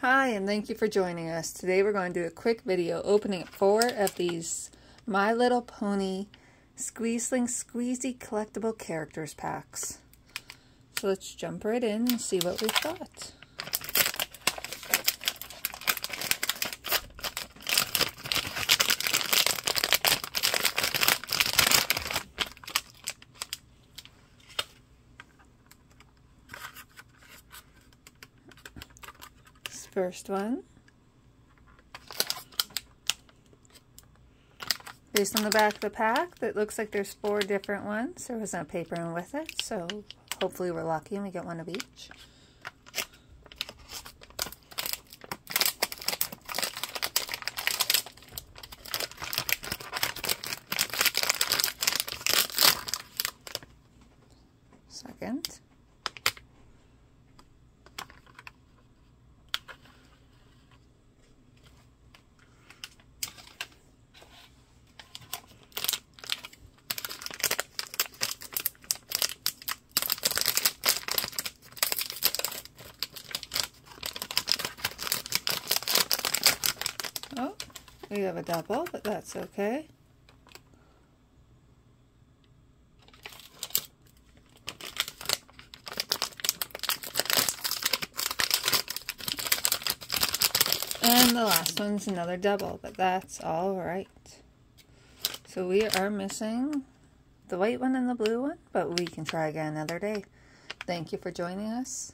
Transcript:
Hi, and thank you for joining us. Today we're going to do a quick video opening up four of these My Little Pony Squeezeling Squeezy Collectible Characters packs. So let's jump right in and see what we've got. First one. Based on the back of the pack, that looks like there's four different ones. There was no paper in with it, so hopefully we're lucky and we get one of each. Second. We have a double, but that's okay. And the last one's another double, but that's all right. So we are missing the white one and the blue one, but we can try again another day. Thank you for joining us.